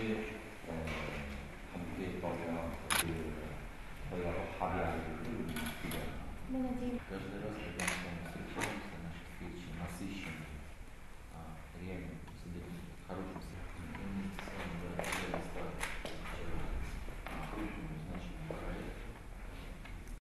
嗯，他们的保养是都要海边的，就是，就是。